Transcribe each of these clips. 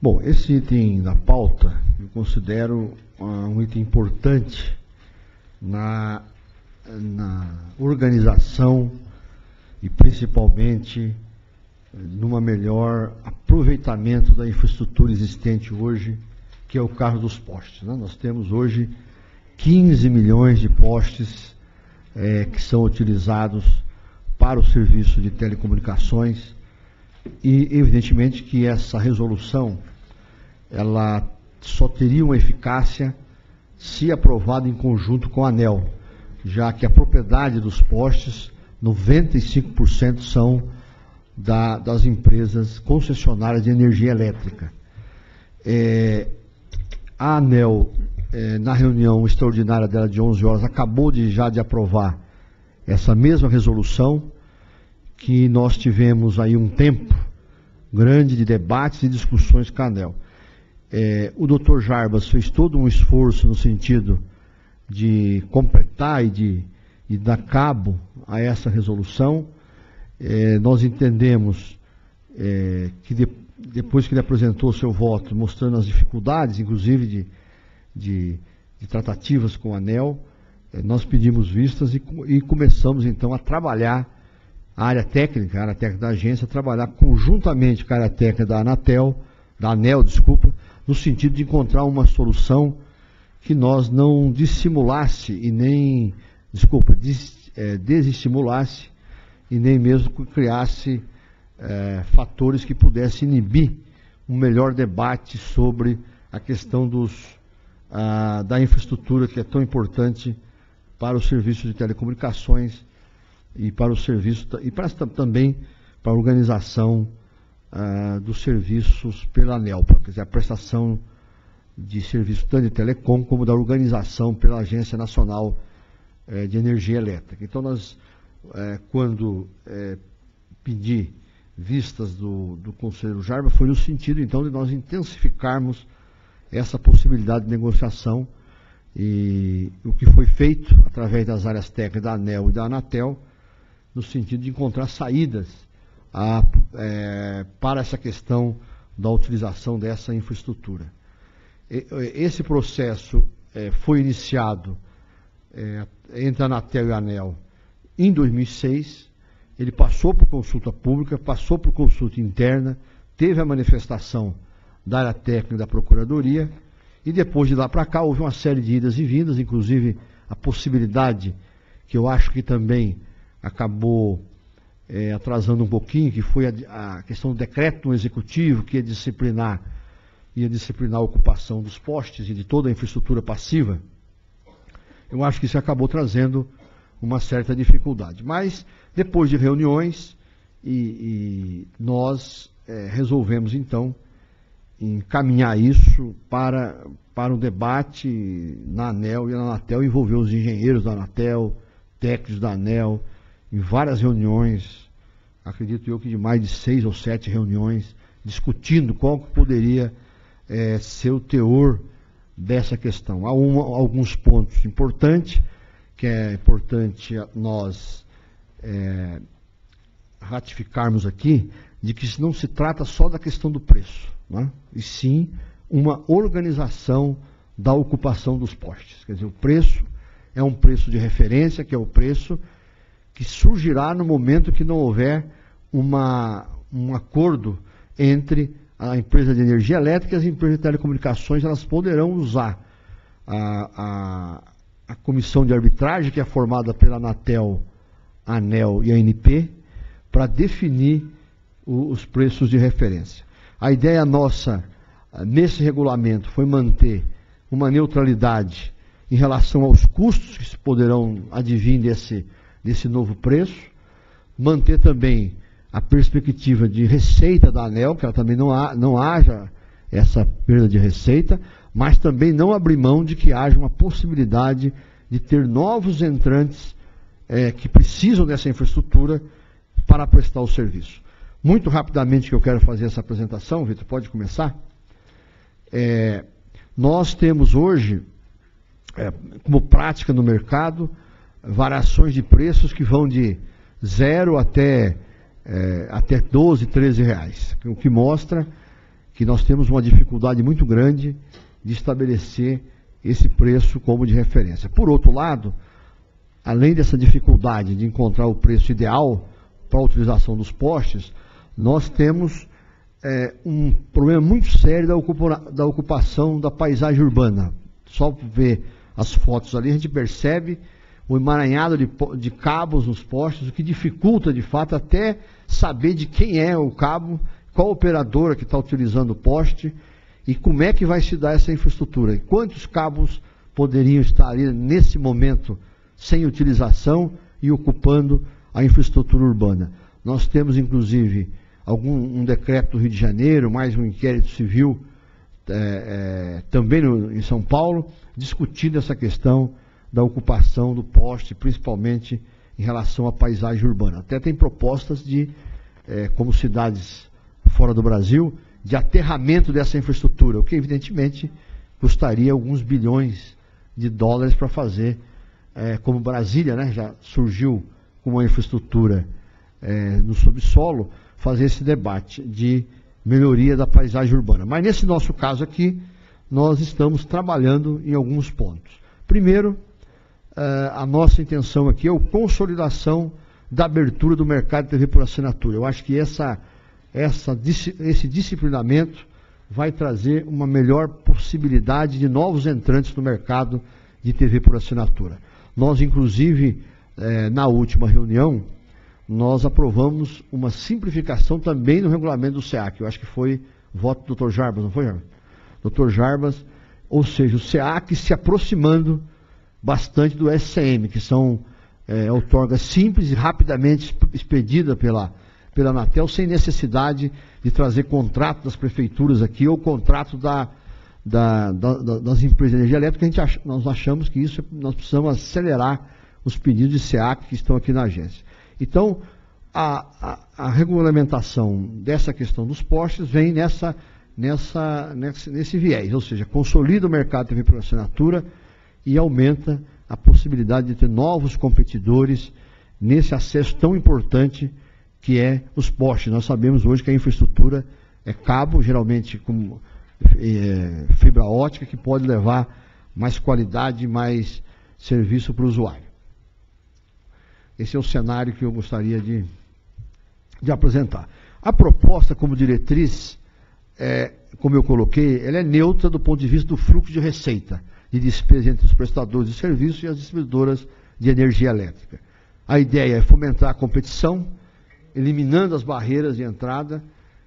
Bom, esse item da pauta eu considero uh, um item importante na, na organização e principalmente numa melhor aproveitamento da infraestrutura existente hoje, que é o carro dos postes. Né? Nós temos hoje 15 milhões de postes é, que são utilizados para o serviço de telecomunicações e, evidentemente, que essa resolução ela só teria uma eficácia se aprovada em conjunto com a ANEL, já que a propriedade dos postes, 95% são da, das empresas concessionárias de energia elétrica. É, a ANEL, é, na reunião extraordinária dela de 11 horas, acabou de, já de aprovar essa mesma resolução, que nós tivemos aí um tempo grande de debates e discussões com a ANEL. É, o doutor Jarbas fez todo um esforço no sentido de completar e de, de dar cabo a essa resolução é, nós entendemos é, que de, depois que ele apresentou o seu voto, mostrando as dificuldades, inclusive de, de, de tratativas com a ANEL, é, nós pedimos vistas e, e, começamos então a trabalhar a área técnica, a área técnica da agência, trabalhar conjuntamente com a área técnica da Anatel, da ANEL, desculpa, no sentido de encontrar uma solução que nós não dissimulasse e nem, desculpa, des, é, desestimulasse e nem mesmo criasse é, fatores que pudessem inibir um melhor debate sobre a questão dos, a, da infraestrutura que é tão importante para o serviço de telecomunicações e para o serviço e para também para a organização dos serviços pela ANEL, quer dizer, a prestação de serviço tanto de telecom como da organização pela Agência Nacional eh, de Energia Elétrica. Então nós é, quando é, pedi vistas do, do conselheiro Jarba, foi no sentido, então, de nós intensificarmos essa possibilidade de negociação e o que foi feito através das áreas técnicas da ANEL e da Anatel, no sentido de encontrar saídas a, é, para essa questão da utilização dessa infraestrutura. Esse processo é, foi iniciado é, entre a Anatel e a ANEL em 2006, ele passou por consulta pública, passou por consulta interna, teve a manifestação da área técnica da Procuradoria, e depois de lá para cá houve uma série de idas e vindas, inclusive a possibilidade, que eu acho que também acabou é, atrasando um pouquinho, que foi a, a, questão do decreto no executivo, que ia disciplinar, ia disciplinar a ocupação dos postes e de toda a infraestrutura passiva. Eu acho que isso acabou trazendo uma certa dificuldade. Mas, depois de reuniões, e, e nós é, resolvemos, então, encaminhar isso para, para um debate na ANEL e na Anatel, envolver os engenheiros da Anatel, técnicos da ANEL, em várias reuniões, acredito eu que de mais de seis ou sete reuniões, discutindo qual poderia é, ser o teor dessa questão. Há uma, alguns pontos importantes, que é importante nós é, ratificarmos aqui, de que isso não se trata só da questão do preço, né? e sim uma organização da ocupação dos postes. Quer dizer, o preço é um preço de referência, que é o preço que surgirá no momento que não houver uma, um acordo entre a empresa de energia elétrica e as empresas de telecomunicações, elas poderão usar a, a a comissão de arbitragem, que é formada pela Anatel, ANEL e ANP, para definir o, os preços de referência. A ideia nossa ah, nesse regulamento foi manter uma neutralidade em relação aos custos que poderão advir desse, desse novo preço, manter também a perspectiva de receita da ANEL, que ela também não, ha, não haja essa perda de receita, mas também não abrir mão de que haja uma possibilidade de ter novos entrantes é, que precisam dessa infraestrutura para prestar o serviço. Muito rapidamente que eu quero fazer essa apresentação, Vitor, pode começar? É, nós temos hoje, é, como prática no mercado, variações de preços que vão de zero até, é, até 12, 13 reais, o que mostra que nós temos uma dificuldade muito grande de estabelecer esse preço como de referência. Por outro lado, além dessa dificuldade de encontrar o preço ideal para a utilização dos postes, nós temos é, um problema muito sério da, ocupa da, ocupação da paisagem urbana. Só ver as fotos ali, a gente percebe o emaranhado de, de cabos nos postes, o que dificulta de fato até saber de quem é o cabo, qual operadora que está utilizando o poste e como é que vai se dar essa infraestrutura. E quantos cabos poderiam estar ali nesse momento sem utilização e ocupando a infraestrutura urbana. Nós temos, inclusive, algum, um decreto do Rio de Janeiro, mais um inquérito civil é, é, também no, em São Paulo, discutindo essa questão da ocupação do poste, principalmente em relação à paisagem urbana. Até tem propostas de, é, como cidades fora do Brasil, de aterramento dessa infraestrutura, o que evidentemente custaria alguns bilhões de dólares para fazer, é, como Brasília né, já surgiu com uma infraestrutura é, no subsolo, fazer esse debate de melhoria da paisagem urbana. Mas nesse nosso caso aqui, nós estamos trabalhando em alguns pontos. Primeiro, a nossa intenção aqui é a consolidação da abertura do mercado de TV por assinatura. Eu acho que essa, essa, esse disciplinamento vai trazer uma melhor possibilidade de novos entrantes no mercado de TV por assinatura. Nós, inclusive, eh, na última reunião, nós aprovamos uma simplificação também no regulamento do SEAC. Eu acho que foi voto do Dr. Jarbas, não foi, Jarbas? Dr. Jarbas, ou seja, o SEAC se aproximando bastante do SCM, que são é, outorgas simples e rapidamente expedida pela, pela Anatel, sem necessidade de trazer contrato das prefeituras aqui ou contrato da, da, da, das empresas de energia elétrica. A gente ach, nós achamos que isso nós precisamos acelerar os pedidos de SEAC que estão aqui na agência. Então, a, a, a, regulamentação dessa questão dos postes vem nessa, nessa, nesse, nesse viés, ou seja, consolida o mercado de TV por assinatura e aumenta a possibilidade de ter novos competidores nesse acesso tão importante que é os postes. Nós sabemos hoje que a infraestrutura é cabo, geralmente com é, fibra ótica, que pode levar mais qualidade, mais serviço para o usuário. Esse é o cenário que eu gostaria de, de apresentar. A proposta como diretriz, é, como eu coloquei, ela é neutra do ponto de vista do fluxo de receita de despesa entre os prestadores de serviços e as distribuidoras de energia elétrica. A ideia é fomentar a competição, eliminando as barreiras de entrada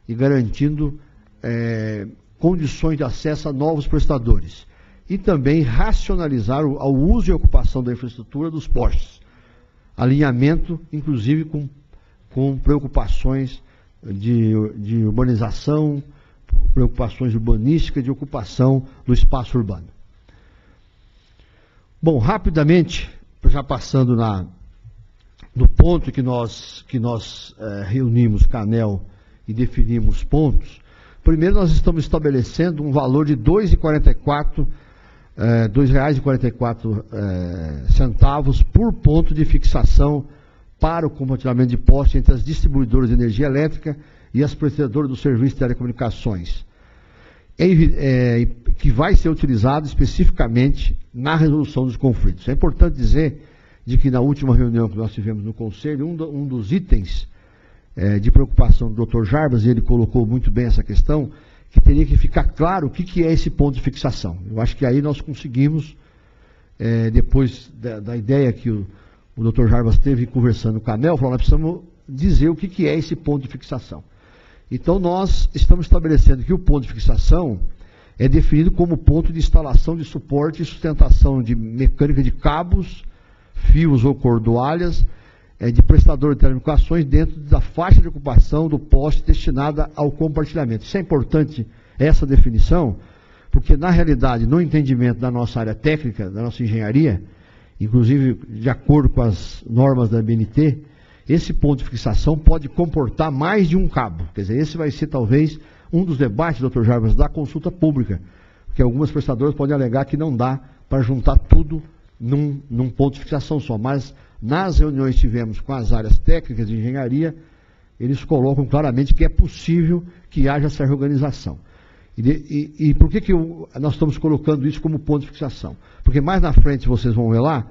e garantindo é, condições de acesso a novos prestadores. E também racionalizar o, o uso e ocupação da infraestrutura dos postes alinhamento, inclusive com, com preocupações de, de urbanização, preocupações urbanísticas, de ocupação do espaço urbano. Bom, rapidamente, já passando na, no ponto que nós, que nós é, reunimos Canel e definimos pontos, primeiro nós estamos estabelecendo um valor de R$ 2,44 é, R$ 2,44 é, centavos por ponto de fixação para o compartilhamento de poste entre as distribuidoras de energia elétrica e as prestadoras do serviço de telecomunicações, é, é, que vai ser utilizado especificamente na resolução dos conflitos. É importante dizer de que na última reunião que nós tivemos no Conselho, um, do, um dos itens é, de preocupação do Dr. Jarbas, e ele colocou muito bem essa questão, que teria que ficar claro o que, que é esse ponto de fixação. Eu acho que aí nós conseguimos, é, depois da, da, ideia que o, o Dr. Jarbas teve conversando com a ANEL, falou, nós precisamos dizer o que, que é esse ponto de fixação. Então nós estamos estabelecendo que o ponto de fixação é definido como ponto de instalação de suporte e sustentação de mecânica de cabos, fios ou cordoalhas, é, de prestador de telecomunicações dentro da faixa de ocupação do poste destinada ao compartilhamento. Isso é importante, essa definição, porque na realidade, no entendimento da nossa área técnica, da nossa engenharia, inclusive de acordo com as normas da BNT, esse ponto de fixação pode comportar mais de um cabo. Quer dizer, esse vai ser talvez um dos debates, doutor Jarbas, da consulta pública, porque algumas prestadoras podem alegar que não dá para juntar tudo num, num ponto de fixação só, mas nas reuniões que tivemos com as áreas técnicas de engenharia, eles colocam claramente que é possível que haja essa reorganização. E, e, e por que, que eu, nós estamos colocando isso como ponto de fixação? Porque mais na frente vocês vão ver lá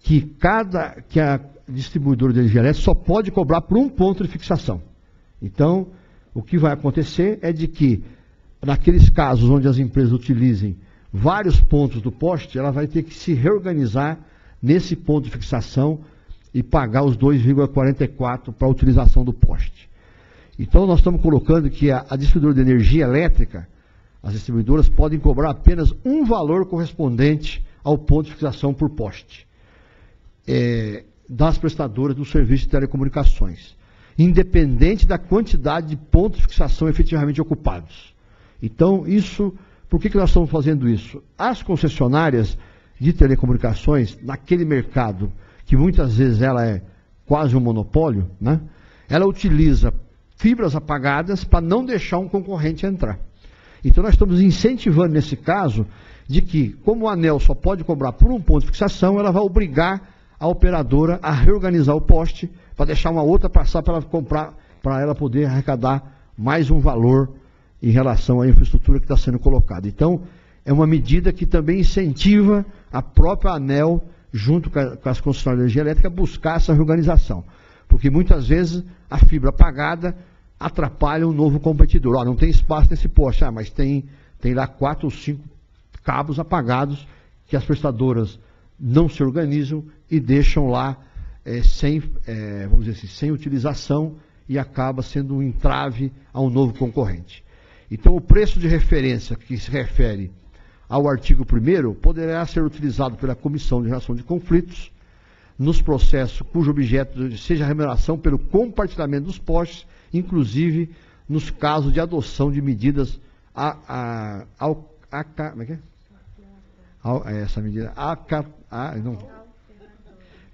que cada que a distribuidora de energia elétrica só pode cobrar por um ponto de fixação. Então, o que vai acontecer é de que, naqueles casos onde as empresas utilizem vários pontos do poste, ela vai ter que se reorganizar nesse ponto de fixação e pagar os 2,44 para a utilização do poste. Então, nós estamos colocando que a, a distribuidora de energia elétrica, as distribuidoras podem cobrar apenas um valor correspondente ao ponto de fixação por poste é, das prestadoras do serviço de telecomunicações independente da quantidade de pontos de fixação efetivamente ocupados. Então, isso, por que, que nós estamos fazendo isso? As concessionárias de telecomunicações, naquele mercado, que muitas vezes ela é quase um monopólio, né? ela utiliza fibras apagadas para não deixar um concorrente entrar. Então nós estamos incentivando nesse caso de que, como o anel só pode cobrar por um ponto de fixação, ela vai obrigar a operadora a reorganizar o poste para deixar uma outra passar para ela comprar, para ela poder arrecadar mais um valor em relação à infraestrutura que está sendo colocada. Então, é uma medida que também incentiva a própria ANEL, junto com, as concessionárias de energia elétrica, a buscar essa reorganização. Porque muitas vezes a fibra apagada atrapalha um novo competidor. Oh, não tem espaço nesse poste, ah, mas tem, tem lá quatro ou cinco cabos apagados que as prestadoras não se organizam e deixam lá é, sem, é, vamos dizer assim, sem utilização e acaba sendo um entrave a um novo concorrente. Então, o preço de referência que se refere ao artigo 1 poderá ser utilizado pela Comissão de Relação de Conflitos nos processos cujo objeto seja a remuneração pelo compartilhamento dos postes, inclusive nos casos de adoção de medidas a, a, ao, a, como é que é? É essa medida, não,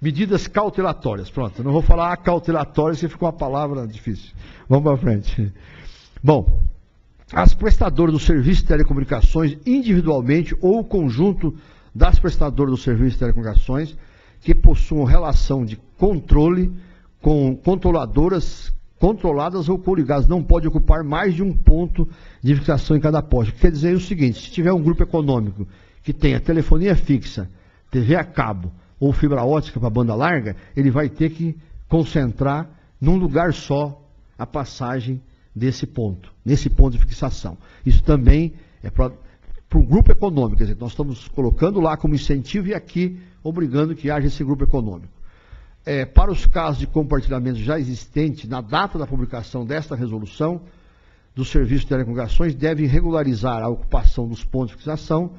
Medidas cautelatórias. Pronto, não vou falar cautelatórias, que ficou uma palavra difícil. Vamos para frente. Bom, as prestadoras do serviço de telecomunicações, individualmente ou o conjunto das prestadoras do serviço de telecomunicações, que possuam relação de controle com controladoras controladas ou coligadas, não pode ocupar mais de um ponto de fixação em cada poste. Quer dizer o seguinte, se tiver um grupo econômico que tenha telefonia fixa, TV a cabo, ou fibra ótica para banda larga, ele vai ter que concentrar num lugar só a passagem desse ponto, nesse ponto de fixação. Isso também é para o grupo econômico, quer dizer, nós estamos colocando lá como incentivo e aqui obrigando que haja esse grupo econômico. É, para os casos de compartilhamento já existente, na data da publicação desta resolução, do Serviço de Telecomunicações devem regularizar a ocupação dos pontos de fixação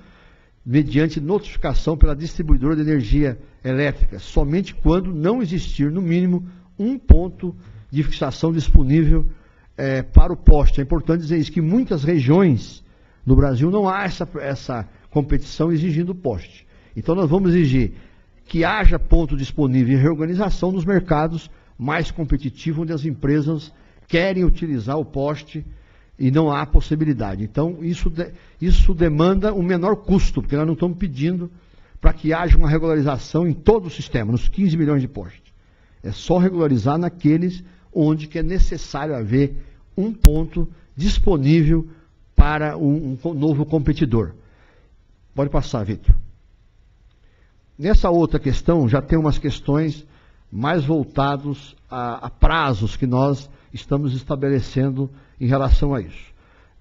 mediante notificação pela distribuidora de energia elétrica, somente quando não existir, no mínimo, um ponto de fixação disponível é, para o poste. É importante dizer isso, que muitas regiões no Brasil não há essa, essa competição exigindo poste. Então nós vamos exigir que haja ponto disponível em reorganização nos mercados mais competitivos, onde as empresas querem utilizar o poste e não há possibilidade. Então, isso, de, isso demanda um menor custo, porque nós não estamos pedindo para que haja uma regularização em todo o sistema, nos 15 milhões de postes. É só regularizar naqueles onde que é necessário haver um ponto disponível para um, um novo competidor. Pode passar, Vitor. Nessa outra questão, já tem umas questões mais voltadas a, a prazos que nós estamos estabelecendo em relação a isso.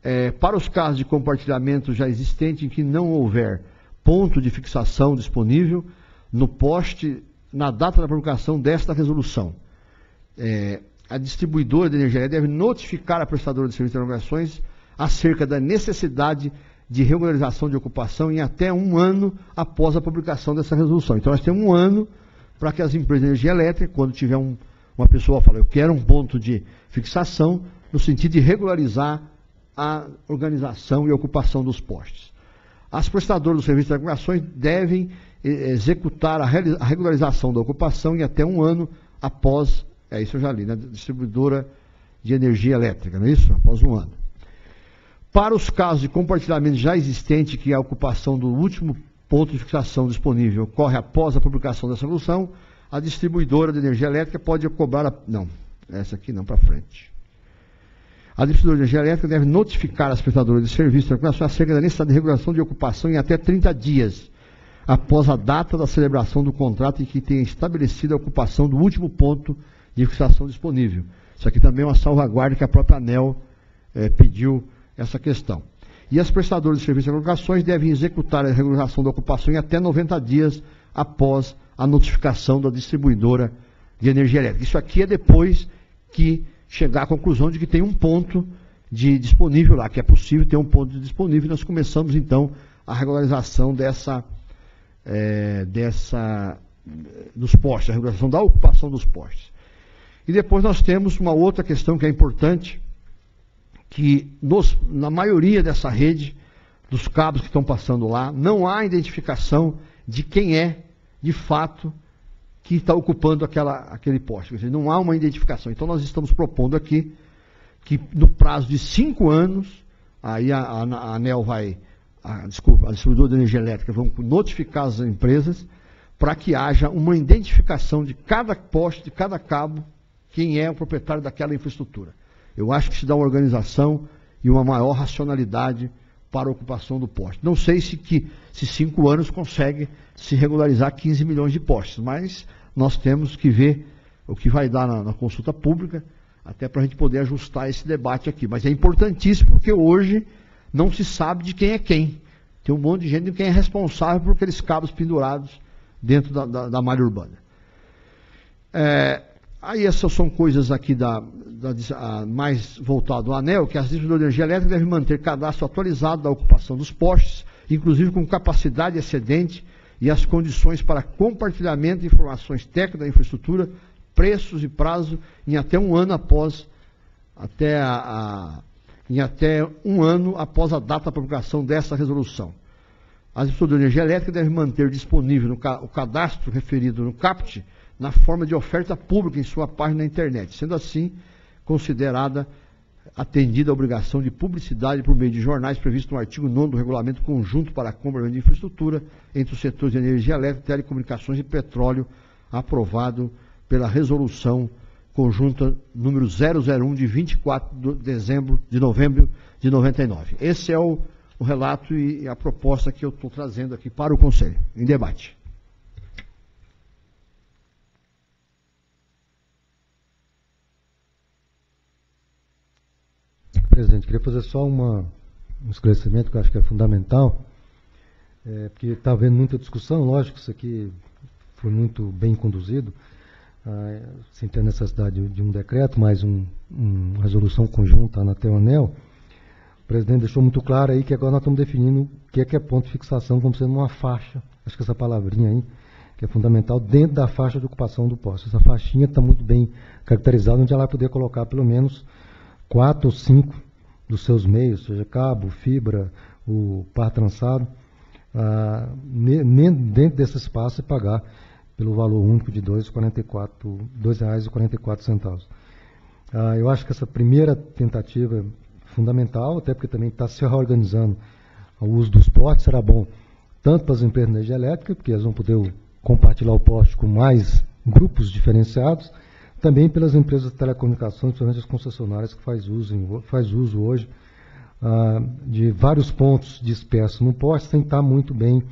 É, para os casos de compartilhamento já existente em que não houver ponto de fixação disponível no poste na data da publicação desta resolução, é, a distribuidora de energia deve notificar a prestadora de serviços de telecomunicações acerca da necessidade de regularização de ocupação em até um ano após a publicação dessa resolução. Então, nós temos um ano para que as empresas de energia elétrica, quando tiver um, uma pessoa fala, eu quero um ponto de fixação, no sentido de regularizar a organização e ocupação dos postes. As prestadoras do serviço de telecomunicações devem eh, executar a regularização da ocupação em até um ano após, é isso eu já li, né, distribuidora de energia elétrica, não é isso? Após um ano. Para os casos de compartilhamento já existente, que a ocupação do último ponto de fixação disponível ocorre após a publicação da solução, a distribuidora de energia elétrica pode cobrar a... Não, essa aqui não, para frente. A distribuidora de energia elétrica deve notificar as prestadoras de serviço de regulação acerca da necessidade de regulação de ocupação em até 30 dias, após a data da celebração do contrato em que tenha estabelecido a ocupação do último ponto de fixação disponível. Isso aqui também é uma salvaguarda que a própria ANEL eh, pediu essa questão. E as prestadoras de serviços de regulações devem executar a regulação da ocupação em até 90 dias após a notificação da distribuidora de energia elétrica. Isso aqui é depois que chegar à conclusão de que tem um ponto de disponível lá, que é possível ter um ponto disponível. Nós começamos então a regularização dessa, é, dessa dos postes, a regulação da ocupação dos postes. E depois nós temos uma outra questão que é importante, que nos, na maioria dessa rede, dos cabos que estão passando lá, não há identificação de quem é, de fato, que está ocupando aquela, aquele poste. Dizer, não há uma identificação. Então nós estamos propondo aqui que no prazo de cinco anos, aí a, a, a ANEL vai, a, desculpa, a distribuidora de energia elétrica vão notificar as empresas para que haja uma identificação de cada poste, de cada cabo, quem é o proprietário daquela infraestrutura. Eu acho que se dá uma organização e uma maior racionalidade para a ocupação do poste. Não sei se, que, se cinco anos consegue se regularizar 15 milhões de postes, mas nós temos que ver o que vai dar na, na consulta pública, até para a gente poder ajustar esse debate aqui. Mas é importantíssimo porque hoje não se sabe de quem é quem. Tem um monte de gente de quem é responsável por aqueles cabos pendurados dentro da, da, da malha urbana. É, Aí essas são coisas aqui da, da mais voltado ao ANEL, que as distribuidoras de energia elétrica devem manter cadastro atualizado da ocupação dos postes, inclusive com capacidade excedente e as condições para compartilhamento de informações técnicas da infraestrutura, preços e prazo em até um ano após até a, a, em até um ano após a data da publicação dessa resolução. As distribuidoras de energia elétrica devem manter disponível no, o cadastro referido no CAPT na forma de oferta pública em sua página na internet, sendo assim considerada atendida a obrigação de publicidade por meio de jornais previsto no artigo 9 do Regulamento Conjunto para a Compra de Infraestrutura entre os setores de energia elétrica, telecomunicações e petróleo, aprovado pela Resolução Conjunta número 001 de 24 de dezembro de novembro de 99. Esse é o, o relato e a proposta que eu estou trazendo aqui para o Conselho, em debate. Presidente, queria fazer só uma, um esclarecimento que eu acho que é fundamental, é, porque está havendo muita discussão, lógico, isso aqui foi muito bem conduzido, ah, sem ter necessidade de, um decreto, mas um, uma resolução conjunta na TEONEL. O presidente deixou muito claro aí que agora nós estamos definindo o que é que é ponto de fixação, como sendo uma faixa, acho que essa palavrinha aí, que é fundamental, dentro da faixa de ocupação do posto. Essa faixinha está muito bem caracterizada, onde ela vai poder colocar pelo menos quatro ou cinco dos seus meios, seja cabo, fibra, o par trançado, ah, dentro desse espaço e pagar pelo valor único de R$ 2,44. Ah, eu acho que essa primeira tentativa é fundamental, até porque também está se reorganizando o uso dos portes, será bom tanto para as empresas de energia elétrica, porque elas vão poder compartilhar o porte com mais grupos diferenciados, também pelas empresas de telecomunicações, principalmente as concessionárias que faz uso, faz uso hoje ah, de vários pontos dispersos no poste, sem estar muito bem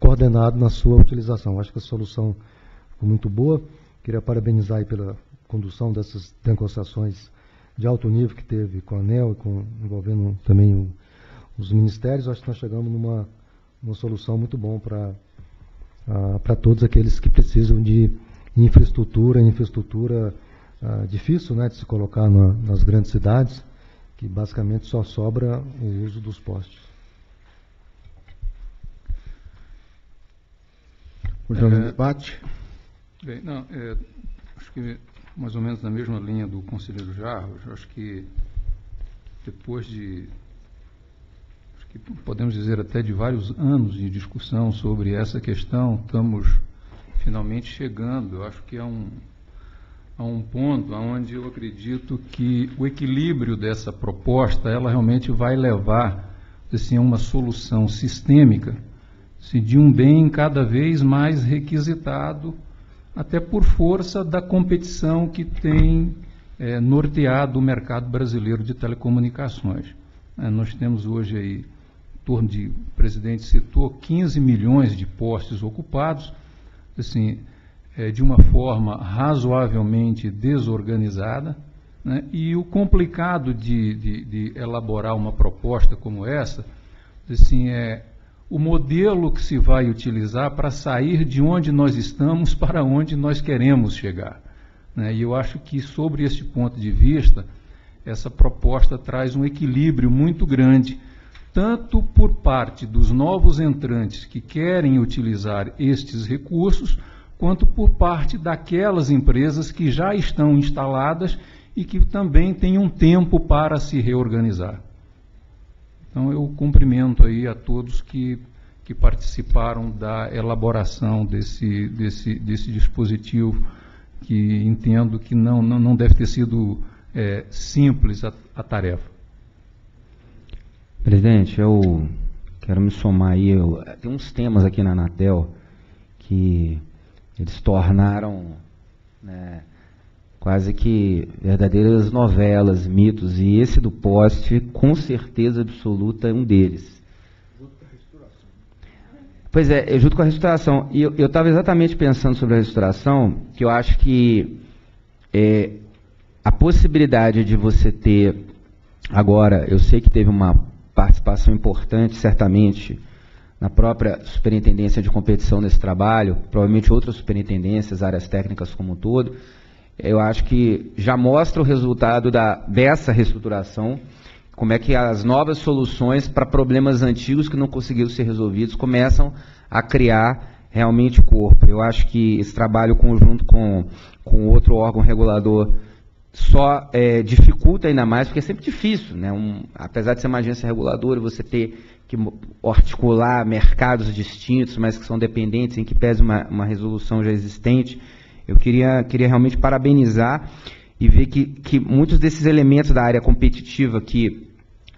coordenado na sua utilização. Acho que a solução ficou muito boa. Queria parabenizar pela condução dessas negociações de alto nível que teve com a ANEL com, envolvendo também o, os ministérios. Acho que nós chegamos numa uma solução muito bom para ah, para todos aqueles que precisam de infraestrutura, infraestrutura ah, difícil né, de se colocar na, nas grandes cidades, que basicamente só sobra o uso dos postes. O é, debate. Bem, não, é, acho que mais ou menos na mesma linha do conselheiro Jarros, acho que depois de acho que podemos dizer até de vários anos de discussão sobre essa questão, estamos finalmente chegando. Eu acho que é um, a um ponto onde eu acredito que o equilíbrio dessa proposta ela realmente vai levar assim, a uma solução sistêmica assim, de um bem cada vez mais requisitado, até por força da competição que tem é, norteado o mercado brasileiro de telecomunicações. É, nós temos hoje aí, em torno de, o presidente citou, 15 milhões de postes ocupados, assim, é, de uma forma razoavelmente desorganizada, né? e o complicado de, de, de elaborar uma proposta como essa, assim, é o modelo que se vai utilizar para sair de onde nós estamos para onde nós queremos chegar. Né? E eu acho que, sobre este ponto de vista, essa proposta traz um equilíbrio muito grande, tanto por parte dos novos entrantes que querem utilizar estes recursos, quanto por parte daquelas empresas que já estão instaladas e que também têm um tempo para se reorganizar. Então eu cumprimento aí a todos que, que participaram da elaboração desse, desse, desse dispositivo, que entendo que não, não, deve ter sido é, simples a, a, tarefa. Presidente, eu quero me somar aí. Eu, tem uns temas aqui na Anatel que eles tornaram né, quase que verdadeiras novelas, mitos, e esse do poste, com certeza absoluta, é um deles. Pois é, junto com a restauração. E eu estava exatamente pensando sobre a restauração, que eu acho que é, a possibilidade de você ter, agora, eu sei que teve uma participação importante, certamente, na própria superintendência de competição nesse trabalho, provavelmente outras superintendências, áreas técnicas como um todo, eu acho que já mostra o resultado da, dessa reestruturação, como é que as novas soluções para problemas antigos que não conseguiram ser resolvidos começam a criar realmente corpo. Eu acho que esse trabalho conjunto com, com outro órgão regulador só é, dificulta ainda mais, porque é sempre difícil, né? Um, apesar de ser uma agência reguladora, você ter que articular mercados distintos, mas que são dependentes, em que pese uma, uma resolução já existente, eu queria, queria realmente parabenizar e ver que, que muitos desses elementos da área competitiva que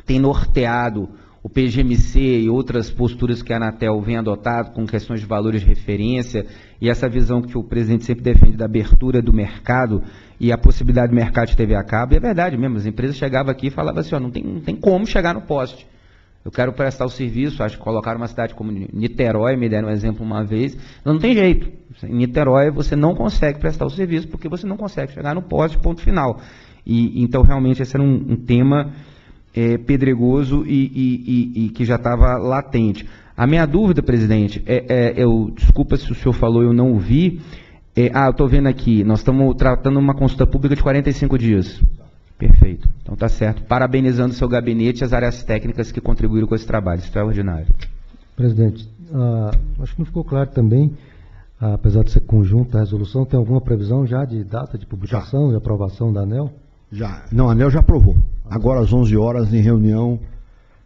tem norteado o PGMC e outras posturas que a Anatel vem adotado com questões de valores de referência e essa visão que o presidente sempre defende da abertura do mercado e a possibilidade do mercado de TV a cabo, e é verdade mesmo, as empresas chegavam aqui e falavam assim, ó, não, tem, não tem como chegar no poste. Eu quero prestar o serviço, acho que colocaram uma cidade como Niterói, me deram um exemplo uma vez, não tem jeito. Em Niterói você não consegue prestar o serviço porque você não consegue chegar no poste, ponto final. E, então, realmente, esse era um, um tema é, pedregoso e, e, e, e, que já estava latente. A minha dúvida, presidente, é, é, eu, desculpa se o senhor falou, eu não ouvi. É, ah, eu estou vendo aqui, nós estamos tratando uma consulta pública de 45 dias. Perfeito. Então tá certo. Parabenizando o seu gabinete e as áreas técnicas que contribuíram com esse trabalho extraordinário. Presidente, ah, acho que não ficou claro também, ah, apesar de ser conjunto a resolução, tem alguma previsão já de data de publicação já. e aprovação da ANEL? Já. Não, a ANEL já aprovou. Agora às 11 horas, em reunião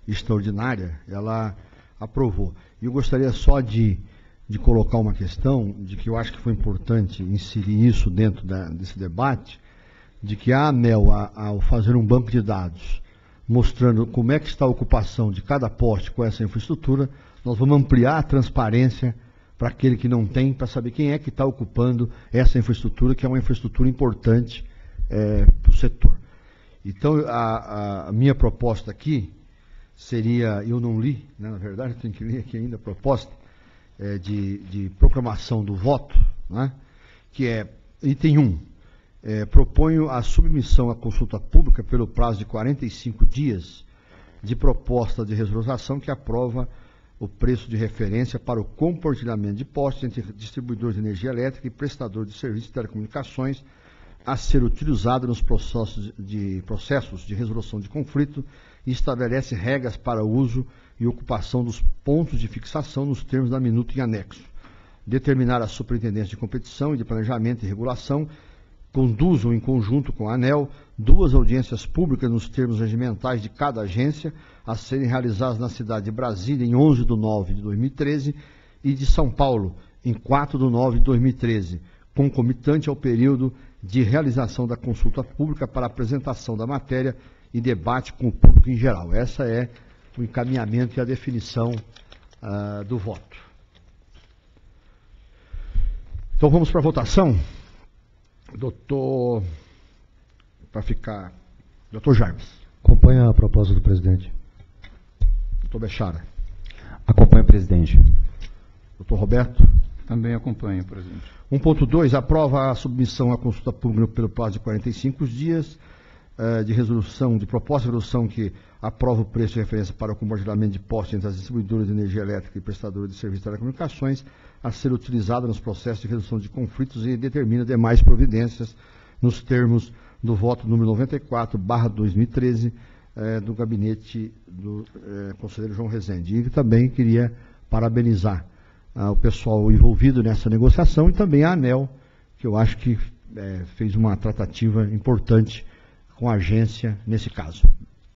extraordinária, ela aprovou. E eu gostaria só de, de colocar uma questão, de que eu acho que foi importante inserir isso dentro da, desse debate, de que a ANEL, ao fazer um banco de dados, mostrando como é que está a ocupação de cada poste com essa infraestrutura, nós vamos ampliar a transparência para aquele que não tem, para saber quem é que está ocupando essa infraestrutura, que é uma infraestrutura importante é, para o setor. Então, a, a, minha proposta aqui seria, eu não li, né, na verdade, tenho que ler aqui ainda a proposta é, de, de proclamação do voto, né, que é item 1, é, proponho a submissão à consulta pública pelo prazo de 45 dias de proposta de resolução que aprova o preço de referência para o compartilhamento de postos entre distribuidores de energia elétrica e prestadores de serviços de telecomunicações a ser utilizado nos processos de, processos de resolução de conflito e estabelece regras para o uso e ocupação dos pontos de fixação nos termos da minuta em anexo. Determinar a Superintendência de Competição e de Planejamento e Regulação conduzam em conjunto com a ANEL duas audiências públicas nos termos regimentais de cada agência, a serem realizadas na cidade de Brasília em 11 de nove de 2013 e de São Paulo em 4 de nove de 2013, concomitante ao período de realização da consulta pública para apresentação da matéria e debate com o público em geral. Essa é o encaminhamento e a definição uh, do voto. Então vamos para a votação. Doutor para ficar. Doutor Jarvis. Acompanha a proposta do presidente. Doutor Bechara. Acompanho, presidente. Doutor Roberto. Também acompanho, presidente. 1.2. Aprova a submissão à consulta pública pelo prazo de 45 dias de resolução, de proposta de resolução que aprova o preço de referência para o compartilhamento de postos entre as distribuidoras de energia elétrica e prestadoras de serviços de telecomunicações a ser utilizada nos processos de resolução de conflitos e determina demais providências nos termos do voto número 94, barra 2013, eh, do gabinete do eh, conselheiro João Rezende. E também queria parabenizar ah, o pessoal envolvido nessa negociação e também a ANEL, que eu acho que eh, fez uma tratativa importante com a agência nesse caso.